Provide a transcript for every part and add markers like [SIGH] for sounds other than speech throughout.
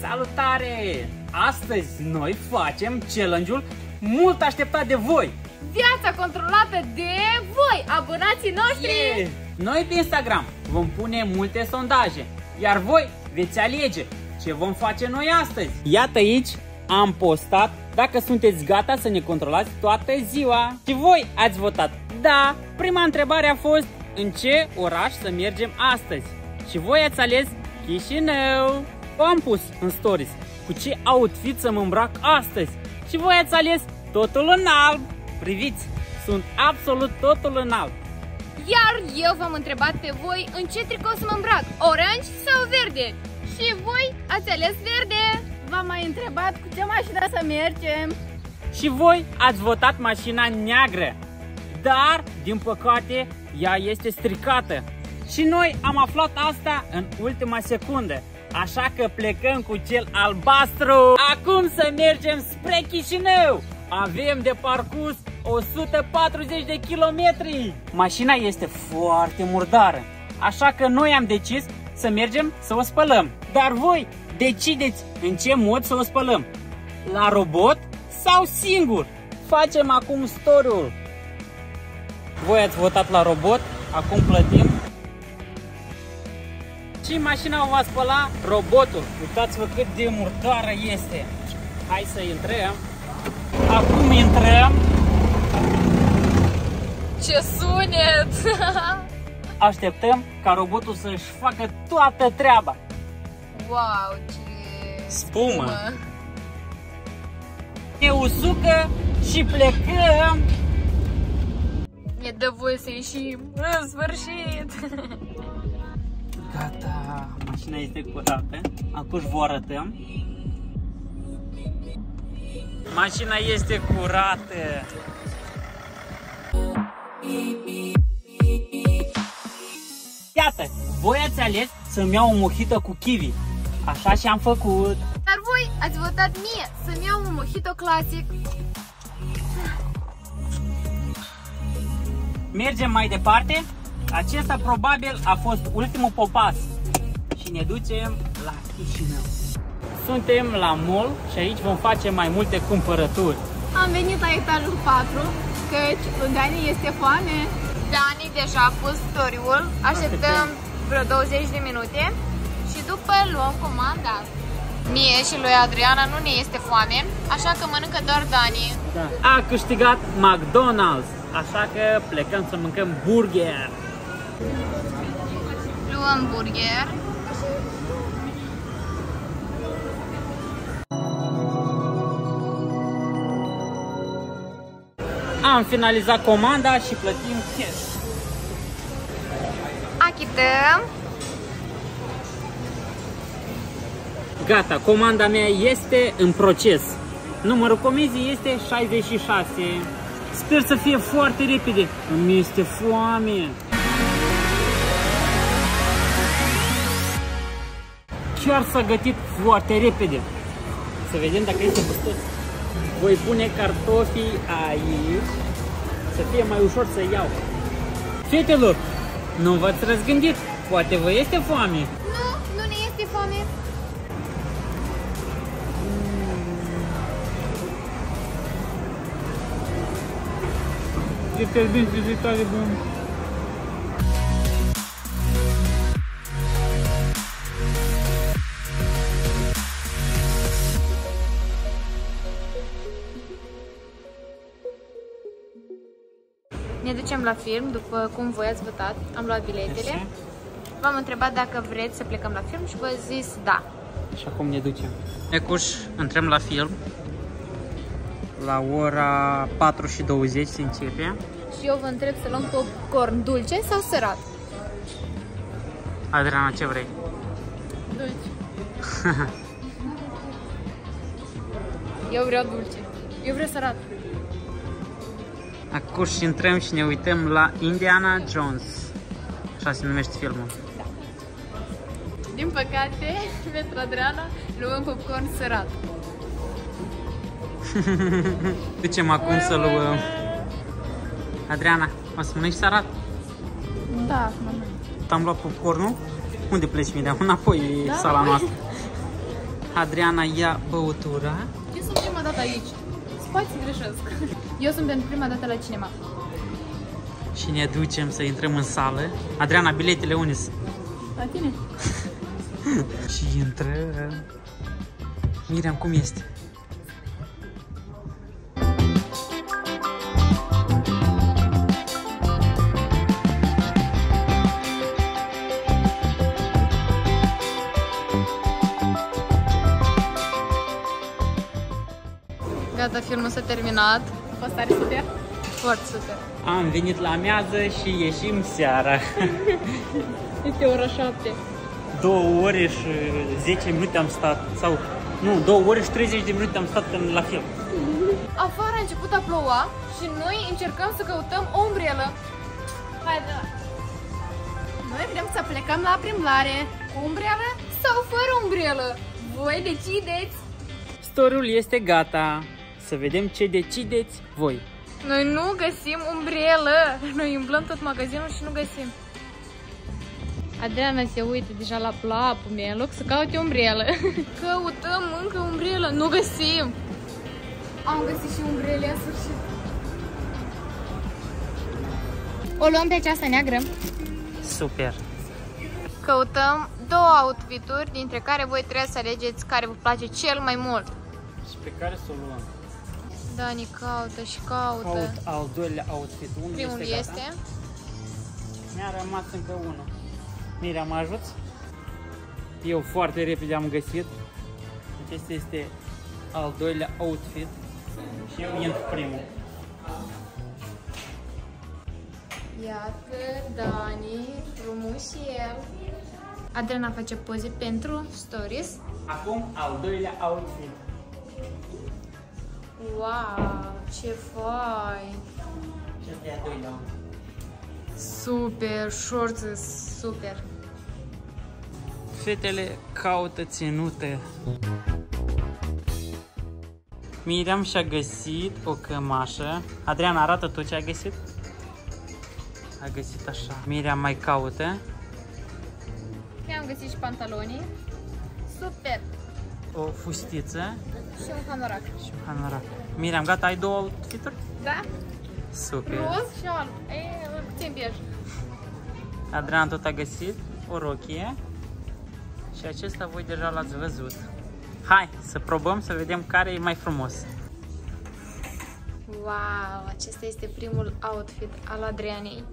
Salutare! Astăzi noi facem challenge-ul mult așteptat de voi. Viața controlată de voi, abonații noștri! Yeah! Noi pe Instagram vom pune multe sondaje, iar voi veți alege ce vom face noi astăzi. Iată aici am postat dacă sunteți gata să ne controlați toată ziua. Și voi ați votat da. Prima întrebare a fost în ce oraș să mergem astăzi. Și voi ați ales Chișinău. O am pus în stories cu ce outfit să mă îmbrac astăzi. Și voi ați ales totul în alb. Priviți, sunt absolut totul în alb. Iar eu v-am întrebat pe voi în ce tricou să mă îmbrac, orange sau verde? Și voi ați ales verde. V-am mai întrebat cu ce mașină să mergem. Și voi ați votat mașina neagră. Dar, din păcate, ea este stricată. Și noi am aflat asta în ultima secundă. Așa că plecăm cu cel albastru. Acum să mergem spre Chișinău. Avem de parcurs 140 de kilometri. Mașina este foarte murdară. Așa că noi am decis să mergem să o spălăm. Dar voi decideți în ce mod să o spălăm. La robot sau singur? Facem acum story-ul. Voi ați votat la robot, acum plătim. Și mașina o va spăla robotul. Uitați-vă cât de murdară este. Hai să intrăm. Acum intrăm. Ce sunet! [LAUGHS] Așteptăm ca robotul să-și facă toată treaba. Wow, ce Spumă. Ne usucă și plecăm. Ne dă voie să ieșim în sfârșit! [LAUGHS] Gata, mașina este curată. Acum vă arătăm. Mașina este curată. Iată, voi ați ales să-mi iau o mojito cu kiwi. Așa și am făcut. Dar voi ați votat mie să-mi iau un mojito clasic. Mergem mai departe. Acesta probabil a fost ultimul popas. Și ne ducem la Chișinău. Suntem la mall și aici vom face mai multe cumpărături. Am venit la etajul 4, căci Dani este foame. Dani deja a pus story-ul, așteptăm vreo 20 de minute și după luăm comanda. Mie și lui Adriana nu ne este foame, așa că mănâncă doar Dani. Da. A câștigat McDonald's, așa că plecăm să mâncăm burger. Luăm burger. Am finalizat comanda și plătim cash. Achităm. Gata, comanda mea este în proces. Numărul comenzii este 66. Sper să fie foarte repede. Îmi este foame. Chiar s-a gătit foarte repede. Să vedem dacă este gustos. Voi pune cartofii aici să fie mai ușor să iau. Fetelor, nu v-ați răzgândit? Poate vă este foame? Nu, nu ne este foame. E fierbinte de tare bun. La film, după cum voi ați votat. Am luat biletele. V-am întrebat dacă vreți să plecăm la film și v-a zis da. Și acum ne ducem. Ecuș, intrăm la film. La ora 4 și 20 se începe. Și eu vă întreb să luăm popcorn dulce sau sărat? Adriana, ce vrei? Dulce. [LAUGHS] eu vreau dulce. Eu vreau sărat. Acum și intrăm și ne uităm la Indiana Jones. Așa se numește filmul. Din păcate, [LAUGHS] pentru Adriana, luăm popcorn sărat. [LAUGHS] Ducem acum să luăm. Adriana, o să mănânci sarat? Da, mănânc. Am luat popcornul. Unde pleci, Mirea? Înapoi e Da, sala păi. noastră. Adriana ia băutura. Eu sunt prima dată aici. Spați greșesc. Eu sunt pentru prima dată la cinema. Și ne ducem să intrăm în sală. Adriana, biletele unde sunt? La tine? [LAUGHS] Și intrăm. Miriam, cum este? Filmul s-a terminat. A fost tare super. Foarte super. Am venit la amiază și ieșim seara. [LAUGHS] Este ora 7. Două ore și 10 minute am stat, sau nu, două ore și 30 de minute am stat în, la film. Afară a început a ploua și noi încercăm să căutăm o umbrelă. Hai, da. Noi vrem să plecăm la plimbare. Cu umbrelă sau fără umbrelă? Voi decideți. Storiul este gata. Să vedem ce decideți voi. Noi nu găsim umbrelă. Noi umblăm tot magazinul și nu găsim. Adriana se uită deja la plapul meu, în loc să caute umbrelă. [LAUGHS] Căutăm încă umbrelă, nu găsim. Am găsit și umbrele în sfârșit. O luăm pe aceasta neagră. Super. Căutăm două outfituri, dintre care voi trebuie să alegeți care vă place cel mai mult. Și pe care să o luăm? Dani caută și caută. Caut al doilea outfit. Unul Primul este, este. Gata. Mi-a rămas încă unul. Mira, mă ajuți? Eu foarte repede am găsit. Acesta este al doilea outfit. Și eu intru primul. Iată, Dani, frumos și el. Adriana face poze pentru stories. Acum al doilea outfit. Wow, ce fain! Și ăsta e al doilea outfit. Super, shorts super. Fetele caută ținute. Miriam și-a găsit o cămașă. Adriana, arată tu ce a găsit? A găsit așa. Miriam mai caută. Mi-am găsit și pantalonii. Super! O fustiță Și un hanorac. și un hanorac. Miriam, gata, ai două outfituri? Da? Super. Roz și alb. E, puțin bej. Adriana tot a găsit o rochie. Și acesta voi deja l-ați văzut. Hai să probăm să vedem care e mai frumos. Wow, acesta este primul outfit al Adrianei.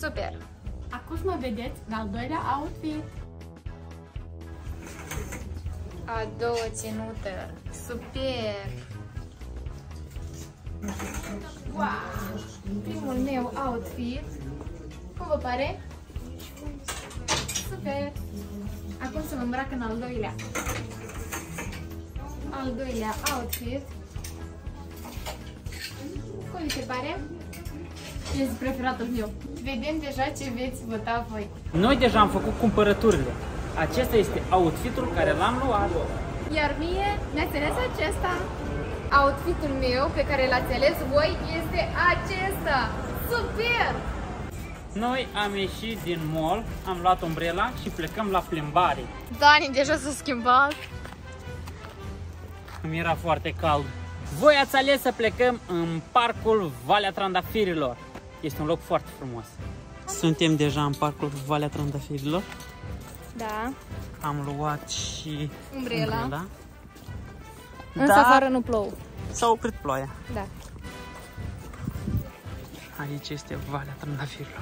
Super! Acum mă vedeți în al doilea outfit. A doua ținută. Super! Wow! Primul meu outfit. Cum vă pare? Super! Acum să mă îmbrac în al doilea. Al doilea outfit. Cum vi se pare? Este preferatul meu. Vedem deja ce veți vota voi. Noi deja am făcut cumpărăturile. Acesta este outfitul care l-am luat. Iar mie mi-ați ales acesta. Outfitul meu pe care l-ați ales voi este acesta. Super! Noi am ieșit din mall, am luat umbrela și plecăm la plimbare. Dani deja s-a schimbat. Îmi era foarte cald. Voi ați ales să plecăm în parcul Valea Trandafirilor. Este un loc foarte frumos. Suntem deja în parcul Valea Trandafirilor. Da. Am luat și Umbrela. umbrela. Însă Dar afară nu plouă. s-a oprit ploaia. Da. Aici este Valea Trandafirilor.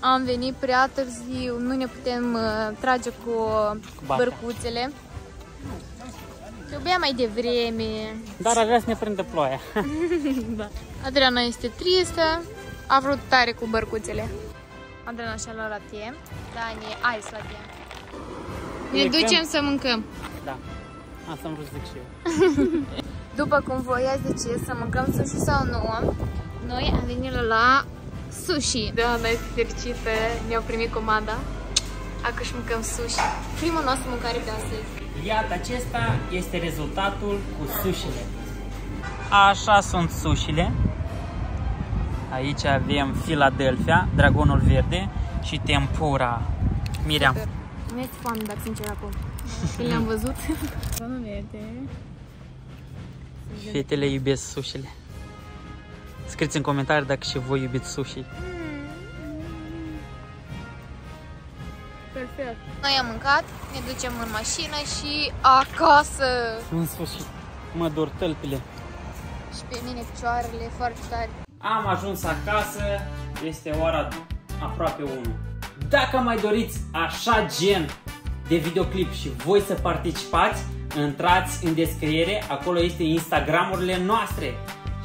Am venit prea târziu, nu ne putem uh, trage cu, Cu barca. bărcuțele. Trebuia mai devreme. Dar ar vrea să ne prindă ploaia. [LAUGHS] da. Adriana este tristă, a vrut tare cu bărcuțele. Adriana și-a luat la tie. Dani, ai să la tie. Ne Plecăm. ducem să mâncăm. da, asta am vrut să zic și eu. [LAUGHS] După cum voi ați decis să mâncăm sushi sau nu, noi am venit la sushi. Doamna este fericită, ne-au primit comanda. Acum și mâncăm sushi. Prima noastră mâncare pe astăzi. Iată, acesta este rezultatul cu sushile. Așa sunt sushile. Aici avem Philadelphia, dragonul verde și tempura. Miriam, Mi este foame, dar sincer acum. când le-am văzut. [LAUGHS] Nu vede. Fetele iubesc sușile. Scrieți în comentarii dacă și voi iubiți sushi. Perfect. Noi am mâncat, ne ducem în mașină și acasă. În sfârșit, mă dor tălpile. Și pe mine picioarele foarte tare. Am ajuns acasă, este ora aproape 1. Dacă mai doriți așa gen de videoclip și voi să participați, intrați în descriere, acolo este Instagramurile noastre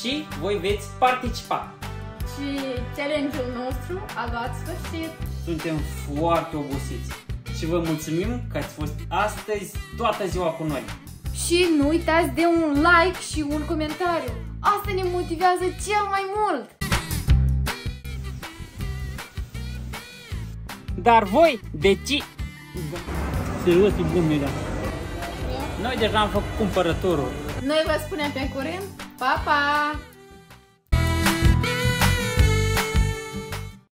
și voi veți participa. Și challenge-ul nostru a luat sfârșit. Suntem foarte obosiți și vă mulțumim că ați fost astăzi toată ziua cu noi. Și nu uitați de un like și un comentariu. Asta ne motivează cel mai mult. Dar voi, de ce? Serios, e bun, Mirea. Noi deja am făcut cumpărătorul. Noi vă spunem pe curând. Pa, pa!